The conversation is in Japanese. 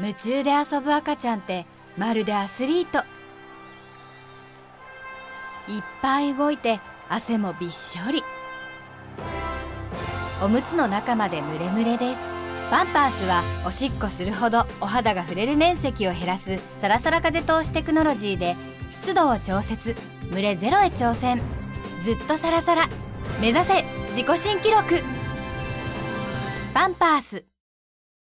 夢中で遊ぶ赤ちゃんってまるでアスリート。いっぱい動いて汗もびっしょり。おむつの中までムレムレです。パンパースはおしっこするほどお肌が触れる面積を減らすサラサラ風通しテクノロジーで湿度を調節。蒸れゼロへ挑戦。ずっとサラサラ。目指せ。自己新記録。パンパース。